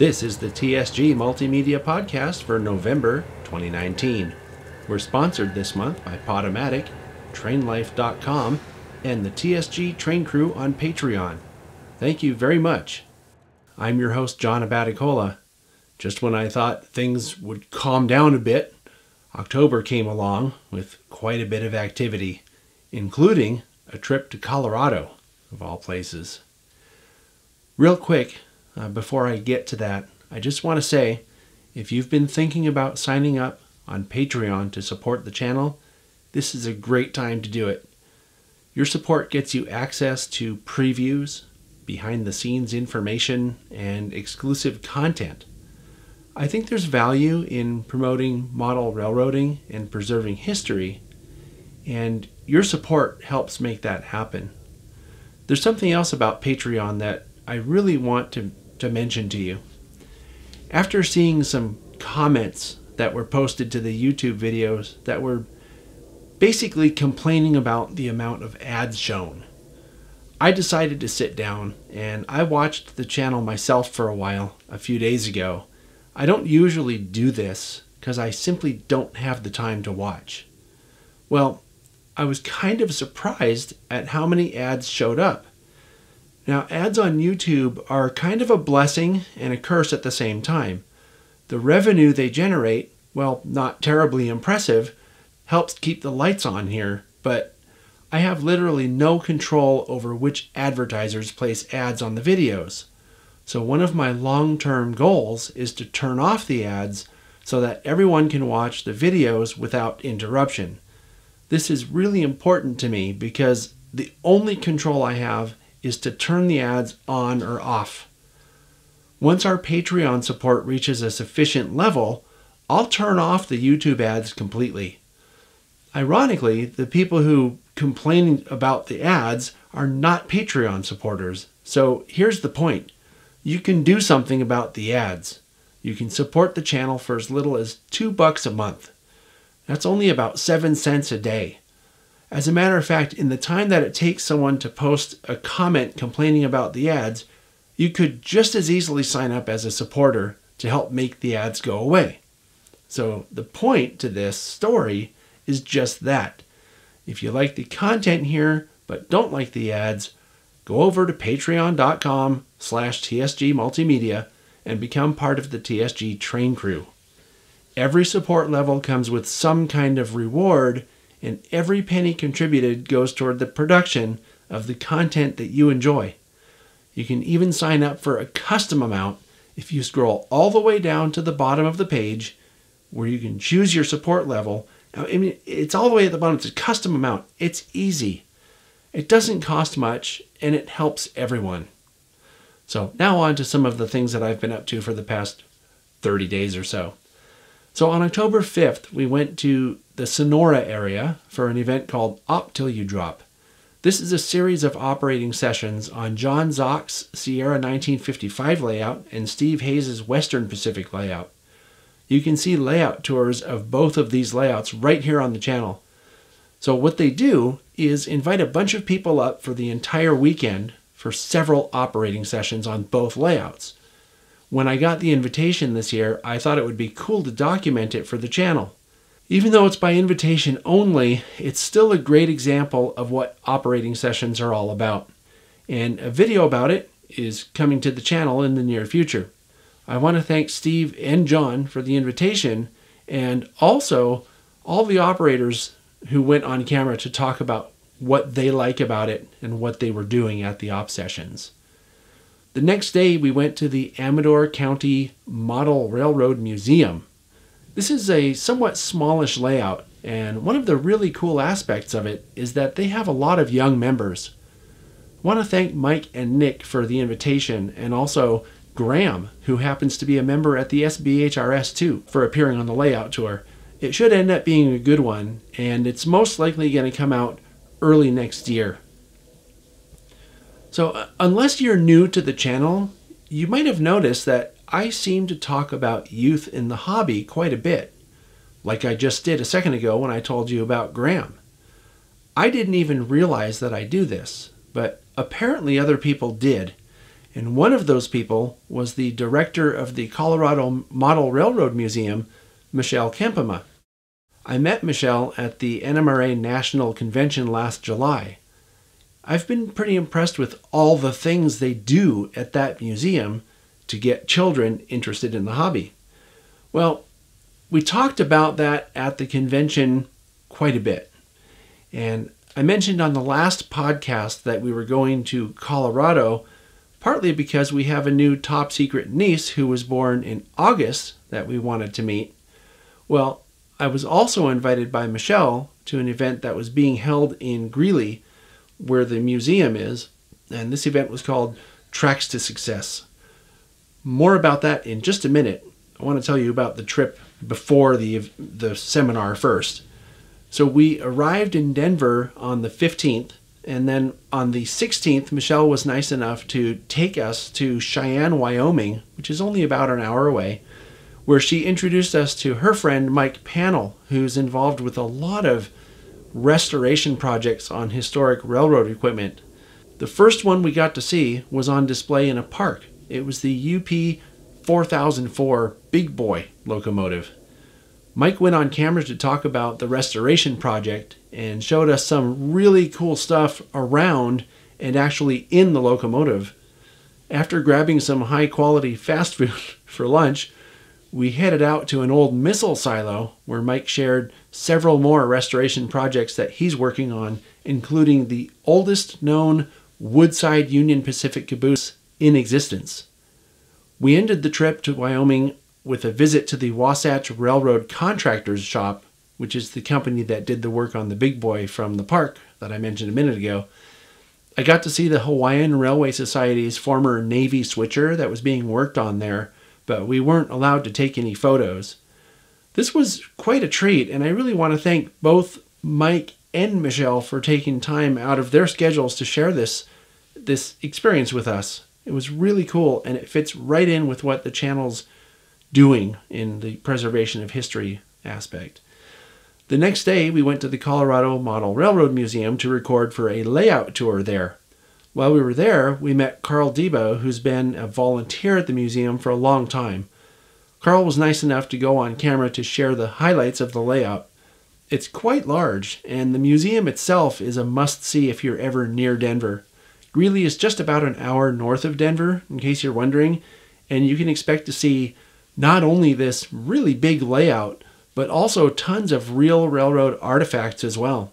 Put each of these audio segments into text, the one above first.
This is the TSG Multimedia Podcast for November 2019. We're sponsored this month by Podomatic, TrainLife.com, and the TSG Train Crew on Patreon. Thank you very much. I'm your host, John Abaticola. Just when I thought things would calm down a bit, October came along with quite a bit of activity, including a trip to Colorado, of all places. Real quick, uh, before I get to that, I just want to say if you've been thinking about signing up on Patreon to support the channel, this is a great time to do it. Your support gets you access to previews, behind the scenes information, and exclusive content. I think there's value in promoting model railroading and preserving history, and your support helps make that happen. There's something else about Patreon that I really want to, to mention to you. After seeing some comments that were posted to the YouTube videos that were basically complaining about the amount of ads shown, I decided to sit down and I watched the channel myself for a while a few days ago. I don't usually do this because I simply don't have the time to watch. Well, I was kind of surprised at how many ads showed up. Now, ads on YouTube are kind of a blessing and a curse at the same time. The revenue they generate, well, not terribly impressive, helps keep the lights on here, but I have literally no control over which advertisers place ads on the videos. So, one of my long term goals is to turn off the ads so that everyone can watch the videos without interruption. This is really important to me because the only control I have is to turn the ads on or off. Once our Patreon support reaches a sufficient level, I'll turn off the YouTube ads completely. Ironically, the people who complain about the ads are not Patreon supporters. So here's the point you can do something about the ads. You can support the channel for as little as two bucks a month. That's only about seven cents a day. As a matter of fact, in the time that it takes someone to post a comment complaining about the ads, you could just as easily sign up as a supporter to help make the ads go away. So, the point to this story is just that. If you like the content here but don't like the ads, go over to patreon.com slash TSG Multimedia and become part of the TSG train crew. Every support level comes with some kind of reward, and every penny contributed goes toward the production of the content that you enjoy. You can even sign up for a custom amount if you scroll all the way down to the bottom of the page where you can choose your support level I mean, it's all the way at the bottom. It's a custom amount. It's easy. It doesn't cost much, and it helps everyone. So now on to some of the things that I've been up to for the past 30 days or so. So on October 5th, we went to the Sonora area for an event called Op Till You Drop. This is a series of operating sessions on John Zock's Sierra 1955 layout and Steve Hayes' Western Pacific layout. You can see layout tours of both of these layouts right here on the channel. So what they do is invite a bunch of people up for the entire weekend for several operating sessions on both layouts. When I got the invitation this year, I thought it would be cool to document it for the channel. Even though it's by invitation only, it's still a great example of what operating sessions are all about. And a video about it is coming to the channel in the near future. I want to thank Steve and John for the invitation and also all the operators who went on camera to talk about what they like about it and what they were doing at the op sessions. The next day, we went to the Amador County Model Railroad Museum. This is a somewhat smallish layout, and one of the really cool aspects of it is that they have a lot of young members. I want to thank Mike and Nick for the invitation and also Graham, who happens to be a member at the SBHRS too, for appearing on the layout tour. It should end up being a good one, and it's most likely going to come out early next year. So, uh, unless you're new to the channel, you might have noticed that I seem to talk about youth in the hobby quite a bit, like I just did a second ago when I told you about Graham. I didn't even realize that I do this, but apparently other people did, And one of those people was the director of the Colorado Model Railroad Museum, Michelle Kempema. I met Michelle at the NMRA National Convention last July. I've been pretty impressed with all the things they do at that museum to get children interested in the hobby. Well, we talked about that at the convention quite a bit. And I mentioned on the last podcast that we were going to Colorado partly because we have a new top secret niece who was born in August that we wanted to meet. Well, I was also invited by Michelle to an event that was being held in Greeley, where the museum is, and this event was called Tracks to Success. More about that in just a minute. I want to tell you about the trip before the the seminar first. So we arrived in Denver on the 15th and then on the 16th, Michelle was nice enough to take us to Cheyenne, Wyoming, which is only about an hour away, where she introduced us to her friend Mike Panel, who's involved with a lot of restoration projects on historic railroad equipment. The first one we got to see was on display in a park. It was the UP 4004 Big Boy locomotive. Mike went on camera to talk about the restoration project and showed us some really cool stuff around and actually in the locomotive. After grabbing some high quality fast food for lunch, we headed out to an old missile silo where Mike shared several more restoration projects that he's working on, including the oldest known Woodside Union Pacific caboose in existence. We ended the trip to Wyoming with a visit to the Wasatch Railroad Contractors Shop, which is the company that did the work on the big boy from the park that I mentioned a minute ago. I got to see the Hawaiian Railway Society's former Navy switcher that was being worked on there, but we weren't allowed to take any photos. This was quite a treat, and I really want to thank both Mike and Michelle for taking time out of their schedules to share this this experience with us. It was really cool and it fits right in with what the channel's doing in the preservation of history aspect. The next day, we went to the Colorado Model Railroad Museum to record for a layout tour there. While we were there, we met Carl Debo, who's been a volunteer at the museum for a long time. Carl was nice enough to go on camera to share the highlights of the layout. It's quite large, and the museum itself is a must see if you're ever near Denver. Greeley is just about an hour north of Denver, in case you're wondering, and you can expect to see not only this really big layout, but also tons of real railroad artifacts as well.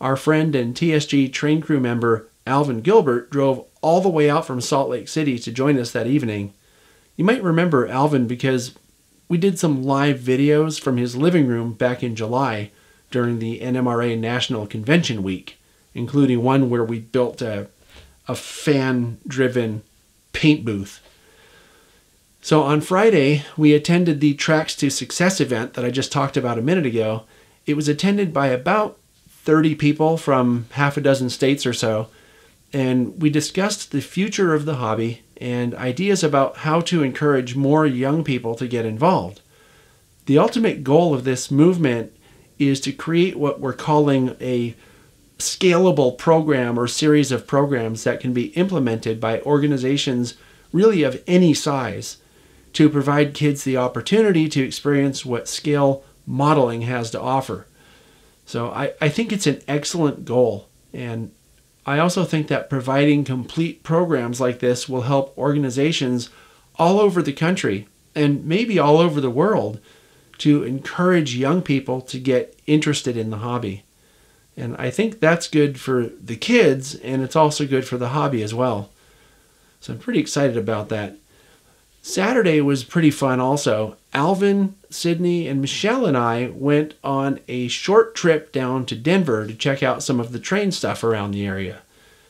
Our friend and TSG train crew member Alvin Gilbert drove all the way out from Salt Lake City to join us that evening. You might remember Alvin because we did some live videos from his living room back in July during the NMRA National Convention Week, including one where we built a, a fan driven paint booth so on Friday, we attended the Tracks to Success event that I just talked about a minute ago. It was attended by about 30 people from half a dozen states or so, and we discussed the future of the hobby and ideas about how to encourage more young people to get involved. The ultimate goal of this movement is to create what we're calling a scalable program or series of programs that can be implemented by organizations really of any size to provide kids the opportunity to experience what scale modeling has to offer. So I, I think it's an excellent goal. And I also think that providing complete programs like this will help organizations all over the country and maybe all over the world to encourage young people to get interested in the hobby. And I think that's good for the kids and it's also good for the hobby as well. So I'm pretty excited about that. Saturday was pretty fun also. Alvin, Sydney, and Michelle and I went on a short trip down to Denver to check out some of the train stuff around the area.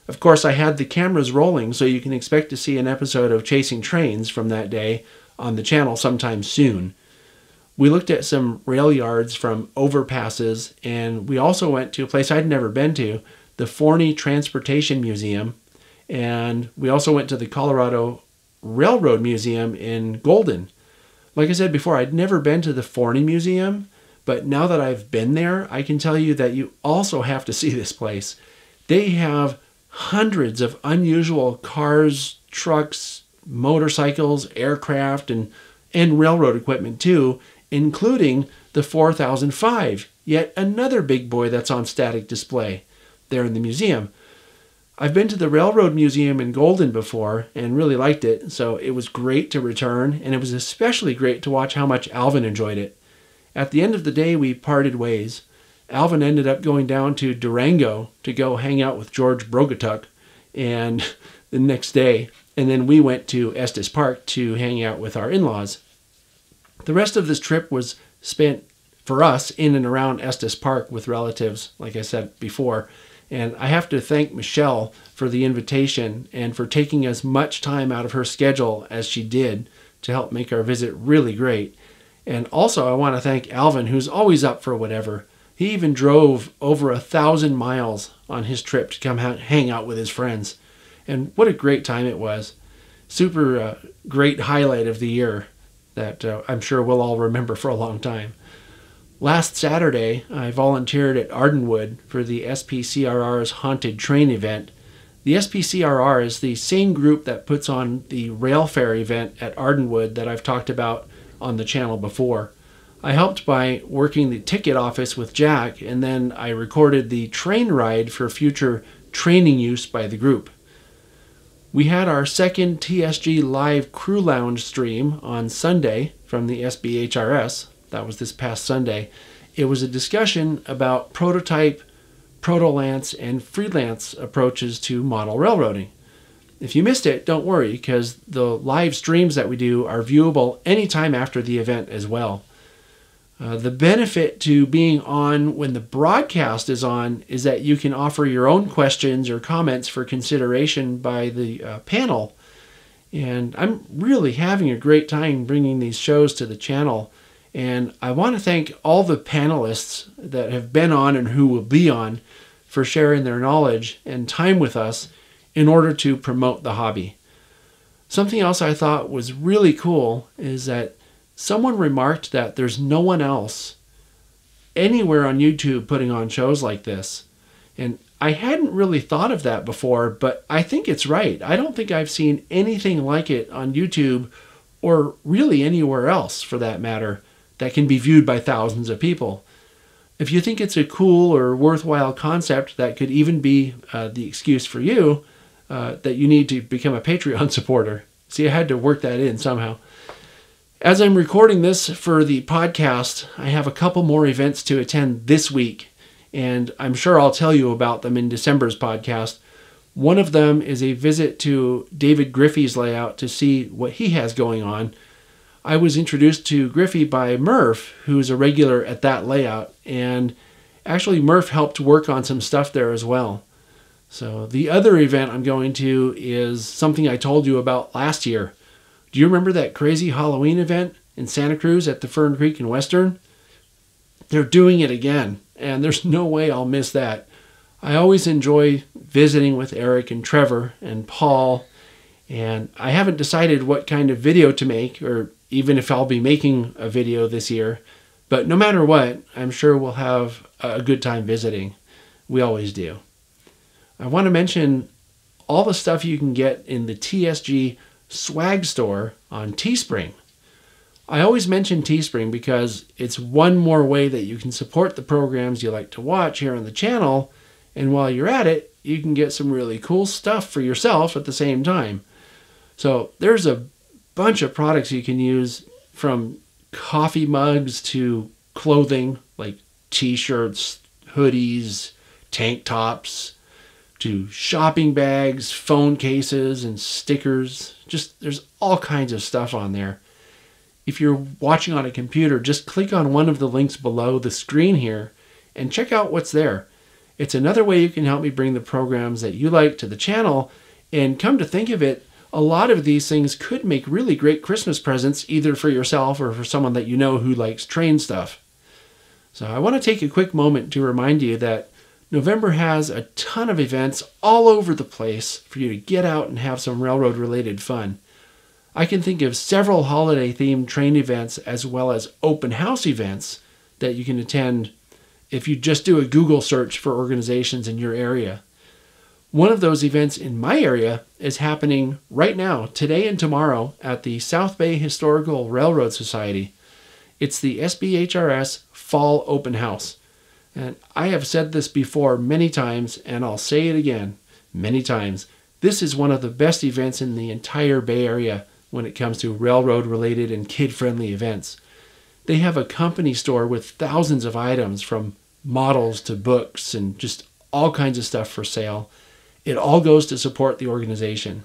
Of course, I had the cameras rolling, so you can expect to see an episode of Chasing Trains from that day on the channel sometime soon. We looked at some rail yards from overpasses, and we also went to a place I'd never been to, the Forney Transportation Museum, and we also went to the Colorado Railroad Museum in Golden. Like I said before, I'd never been to the Forney Museum, but now that I've been there, I can tell you that you also have to see this place. They have hundreds of unusual cars, trucks, motorcycles, aircraft, and, and railroad equipment too, including the 4005, yet another big boy that's on static display there in the museum. I've been to the Railroad Museum in Golden before and really liked it, so it was great to return, and it was especially great to watch how much Alvin enjoyed it. At the end of the day, we parted ways. Alvin ended up going down to Durango to go hang out with George Brogatuk, and the next day, and then we went to Estes Park to hang out with our in laws. The rest of this trip was spent for us in and around Estes Park with relatives, like I said before. And I have to thank Michelle for the invitation and for taking as much time out of her schedule as she did to help make our visit really great. And also, I want to thank Alvin, who's always up for whatever. He even drove over a thousand miles on his trip to come hang out with his friends. And what a great time it was. Super uh, great highlight of the year that uh, I'm sure we'll all remember for a long time. Last Saturday, I volunteered at Ardenwood for the SPCRR's Haunted Train event. The SPCRR is the same group that puts on the rail fair event at Ardenwood that I've talked about on the channel before. I helped by working the ticket office with Jack, and then I recorded the train ride for future training use by the group. We had our second TSG Live Crew Lounge stream on Sunday from the SBHRS. That was this past Sunday. It was a discussion about prototype, protolance, and freelance approaches to model railroading. If you missed it, don't worry, because the live streams that we do are viewable anytime after the event as well. Uh, the benefit to being on when the broadcast is on is that you can offer your own questions or comments for consideration by the uh, panel. And I'm really having a great time bringing these shows to the channel. And I want to thank all the panelists that have been on and who will be on for sharing their knowledge and time with us in order to promote the hobby. Something else I thought was really cool is that someone remarked that there's no one else anywhere on YouTube putting on shows like this. And I hadn't really thought of that before, but I think it's right. I don't think I've seen anything like it on YouTube or really anywhere else for that matter that can be viewed by thousands of people. If you think it's a cool or worthwhile concept that could even be uh, the excuse for you uh, that you need to become a Patreon supporter. See, I had to work that in somehow. As I'm recording this for the podcast, I have a couple more events to attend this week, and I'm sure I'll tell you about them in December's podcast. One of them is a visit to David Griffey's layout to see what he has going on. I was introduced to Griffey by Murph, who's a regular at that layout, and actually, Murph helped work on some stuff there as well. So, the other event I'm going to is something I told you about last year. Do you remember that crazy Halloween event in Santa Cruz at the Fern Creek and Western? They're doing it again, and there's no way I'll miss that. I always enjoy visiting with Eric and Trevor and Paul, and I haven't decided what kind of video to make or even if I'll be making a video this year. But no matter what, I'm sure we'll have a good time visiting. We always do. I want to mention all the stuff you can get in the TSG swag store on Teespring. I always mention Teespring because it's one more way that you can support the programs you like to watch here on the channel, and while you're at it, you can get some really cool stuff for yourself at the same time. So there's a bunch of products you can use from coffee mugs to clothing like t-shirts, hoodies, tank tops, to shopping bags, phone cases, and stickers. Just there's all kinds of stuff on there. If you're watching on a computer, just click on one of the links below the screen here and check out what's there. It's another way you can help me bring the programs that you like to the channel. And come to think of it, a lot of these things could make really great Christmas presents either for yourself or for someone that you know who likes train stuff. So I want to take a quick moment to remind you that November has a ton of events all over the place for you to get out and have some railroad related fun. I can think of several holiday themed train events as well as open house events that you can attend if you just do a Google search for organizations in your area. One of those events in my area is happening right now, today and tomorrow, at the South Bay Historical Railroad Society. It's the SBHRS Fall Open House. And I have said this before many times, and I'll say it again many times. This is one of the best events in the entire Bay Area when it comes to railroad related and kid friendly events. They have a company store with thousands of items from models to books and just all kinds of stuff for sale. It all goes to support the organization.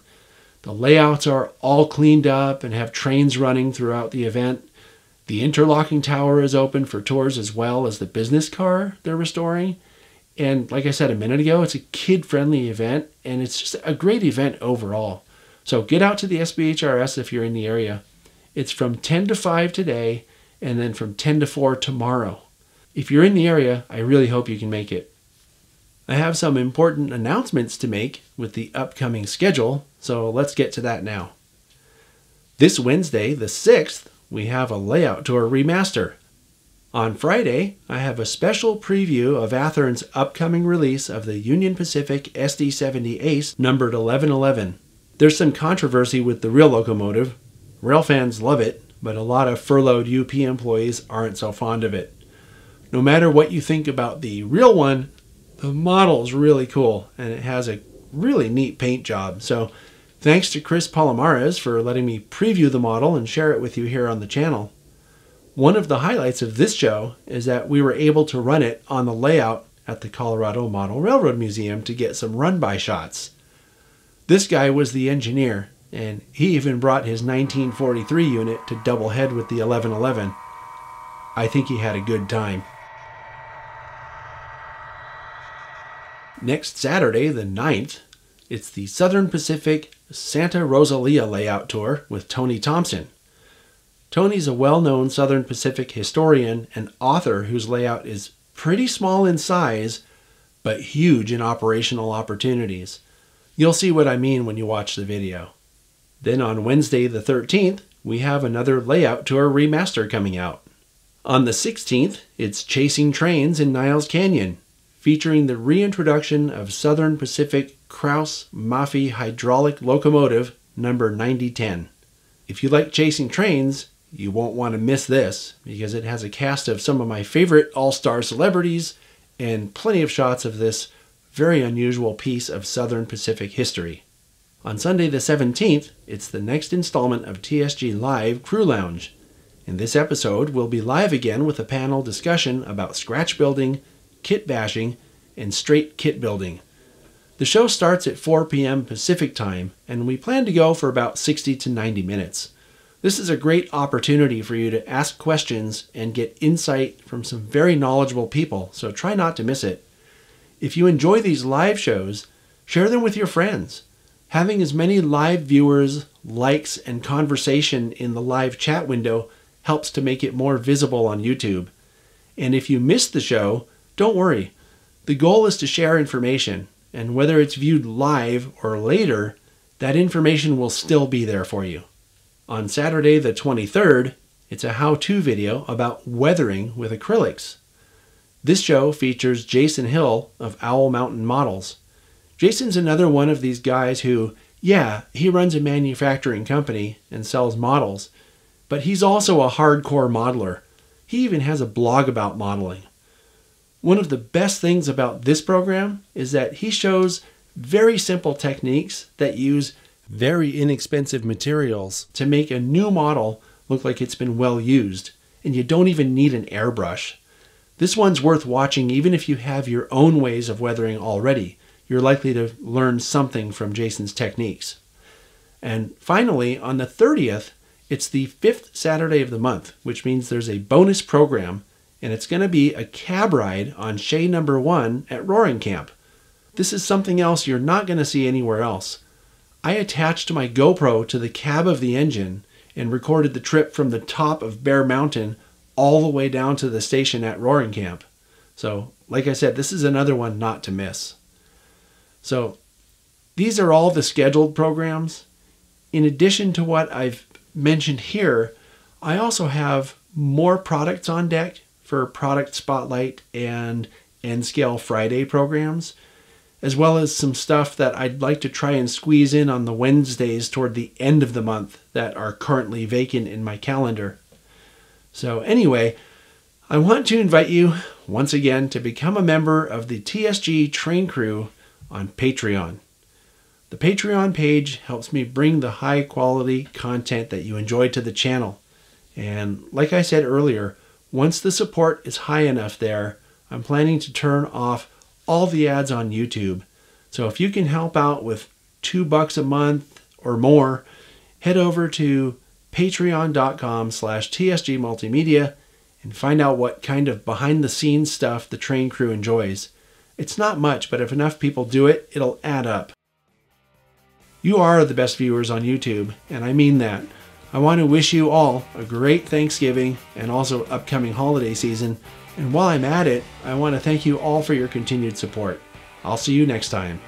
The layouts are all cleaned up and have trains running throughout the event. The interlocking tower is open for tours as well as the business car they're restoring. And like I said a minute ago, it's a kid friendly event and it's just a great event overall. So get out to the SBHRS if you're in the area. It's from 10 to 5 today and then from 10 to 4 tomorrow. If you're in the area, I really hope you can make it. I have some important announcements to make with the upcoming schedule, so let's get to that now. This Wednesday, the 6th, we have a layout tour remaster. On Friday, I have a special preview of Athearn's upcoming release of the Union Pacific SD70ACe numbered 1111. There's some controversy with the real locomotive. Rail fans love it, but a lot of furloughed UP employees aren't so fond of it. No matter what you think about the real one, the model is really cool and it has a really neat paint job. So, thanks to Chris Palomares for letting me preview the model and share it with you here on the channel. One of the highlights of this show is that we were able to run it on the layout at the Colorado Model Railroad Museum to get some run by shots. This guy was the engineer, and he even brought his 1943 unit to double head with the 1111. I think he had a good time. Next Saturday, the 9th, it's the Southern Pacific Santa Rosalia layout tour with Tony Thompson. Tony's a well known Southern Pacific historian and author whose layout is pretty small in size, but huge in operational opportunities. You'll see what I mean when you watch the video. Then on Wednesday the 13th, we have another layout tour remaster coming out. On the 16th, it's Chasing Trains in Niles Canyon, featuring the reintroduction of Southern Pacific Krauss Maffei hydraulic locomotive number 9010. If you like chasing trains, you won't want to miss this because it has a cast of some of my favorite all star celebrities and plenty of shots of this very unusual piece of Southern Pacific history. On Sunday the 17th, it's the next installment of TSG Live Crew Lounge. In this episode, we'll be live again with a panel discussion about scratch building, kit bashing, and straight kit building. The show starts at 4 p.m. Pacific time, and we plan to go for about 60 to 90 minutes. This is a great opportunity for you to ask questions and get insight from some very knowledgeable people, so try not to miss it. If you enjoy these live shows, share them with your friends. Having as many live viewers, likes, and conversation in the live chat window helps to make it more visible on YouTube. And if you missed the show, don't worry. The goal is to share information, and whether it's viewed live or later, that information will still be there for you. On Saturday, the 23rd, it's a how to video about weathering with acrylics. This show features Jason Hill of Owl Mountain Models. Jason's another one of these guys who, yeah, he runs a manufacturing company and sells models, but he's also a hardcore modeler. He even has a blog about modeling. One of the best things about this program is that he shows very simple techniques that use very inexpensive materials to make a new model look like it's been well used, and you don't even need an airbrush. This one's worth watching even if you have your own ways of weathering already. You're likely to learn something from Jason's techniques. And finally, on the 30th, it's the fifth Saturday of the month, which means there's a bonus program, and it's going to be a cab ride on Shay number one at Roaring Camp. This is something else you're not going to see anywhere else. I attached my GoPro to the cab of the engine and recorded the trip from the top of Bear Mountain all the way down to the station at Roaring Camp. So, like I said, this is another one not to miss. So, these are all the scheduled programs. In addition to what I've mentioned here, I also have more products on deck for Product Spotlight and N Scale Friday programs. as well as some stuff that I'd like to try and squeeze in on the Wednesdays toward the end of the month that are currently vacant in my calendar. So, anyway, I want to invite you once again to become a member of the TSG Train Crew on Patreon. The Patreon page helps me bring the high quality content that you enjoy to the channel. And like I said earlier, once the support is high enough there, I'm planning to turn off all the ads on YouTube. So if you can help out with two bucks a month or more, head over to patreon.com slash tsg multimedia and find out what kind of behind the scenes stuff the train crew enjoys. It's not much, but if enough people do it, it'll add up. You are the best viewers on YouTube, and I mean that. I want to wish you all a great Thanksgiving and also upcoming holiday season. And while I'm at it, I want to thank you all for your continued support. I'll see you next time.